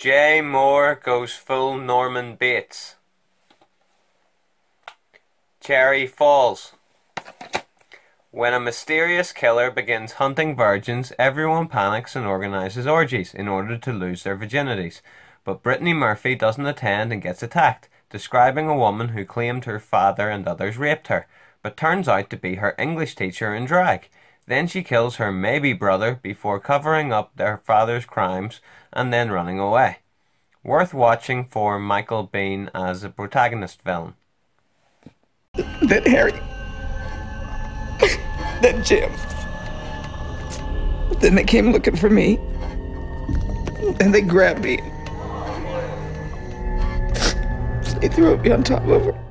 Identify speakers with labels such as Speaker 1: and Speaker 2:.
Speaker 1: Jay Mohr goes full Norman Bates. Cherry Falls. When a mysterious killer begins hunting virgins, everyone panics and organizes orgies in order to lose their virginities. But Brittany Murphy doesn't attend and gets attacked, describing a woman who claimed her father and others raped her, but turns out to be her English teacher in drag. Then she kills her maybe brother before covering up their father's crimes and then running away. Worth watching for Michael Biehn as a protagonist villain.
Speaker 2: Then Harry then Jim. Then they came looking for me. And they grabbed me. They threw me on top of her.